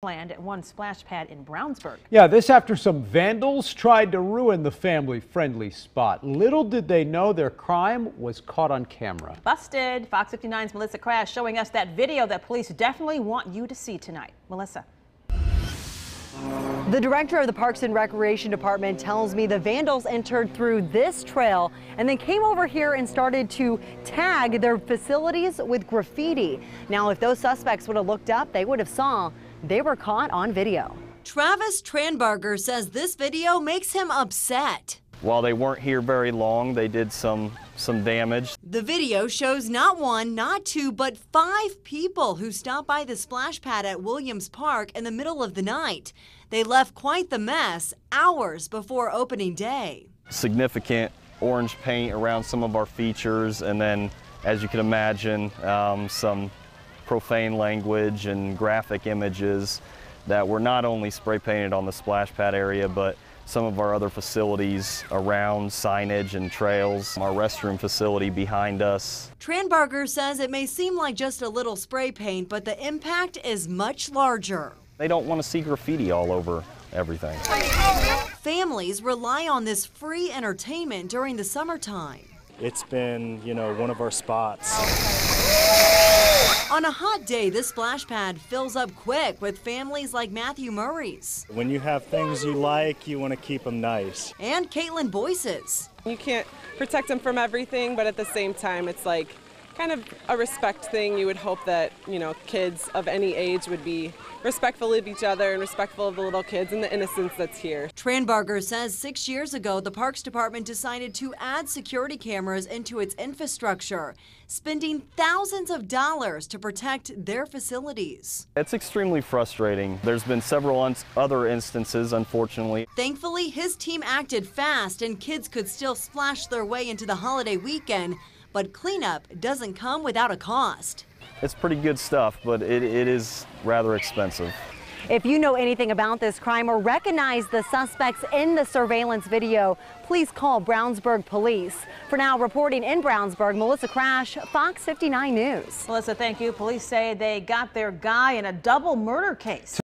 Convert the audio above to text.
planned at one splash pad in Brownsburg. Yeah, this after some vandals tried to ruin the family-friendly spot. Little did they know their crime was caught on camera. Busted. Fox 59's Melissa Crash showing us that video that police definitely want you to see tonight. Melissa. The director of the Parks and Recreation Department tells me the vandals entered through this trail and then came over here and started to tag their facilities with graffiti. Now, if those suspects would have looked up, they would have saw they were caught on video. Travis Tranbarger says this video makes him upset. While they weren't here very long, they did some some damage. The video shows not one, not two, but five people who stopped by the splash pad at Williams Park in the middle of the night. They left quite the mess hours before opening day. Significant orange paint around some of our features, and then, as you can imagine, um, some profane language and graphic images that were not only spray painted on the splash pad area, but some of our other facilities around signage and trails, our restroom facility behind us. Tranbarger says it may seem like just a little spray paint, but the impact is much larger. They don't want to see graffiti all over everything. Families rely on this free entertainment during the summertime. It's been, you know, one of our spots. On a hot day, this splash pad fills up quick with families like Matthew Murray's. When you have things you like, you want to keep them nice. And Caitlin Boyce's. You can't protect them from everything, but at the same time, it's like kind of a respect thing. You would hope that, you know, kids of any age would be respectful of each other and respectful of the little kids and the innocence that's here. Tranbarger says six years ago, the Parks Department decided to add security cameras into its infrastructure, spending thousands of dollars to protect their facilities. It's extremely frustrating. There's been several other instances, unfortunately. Thankfully, his team acted fast and kids could still splash their way into the holiday weekend but cleanup doesn't come without a cost. It's pretty good stuff, but it, it is rather expensive. If you know anything about this crime or recognize the suspects in the surveillance video, please call Brownsburg Police. For now, reporting in Brownsburg, Melissa Crash, Fox 59 News. Melissa, thank you. Police say they got their guy in a double murder case.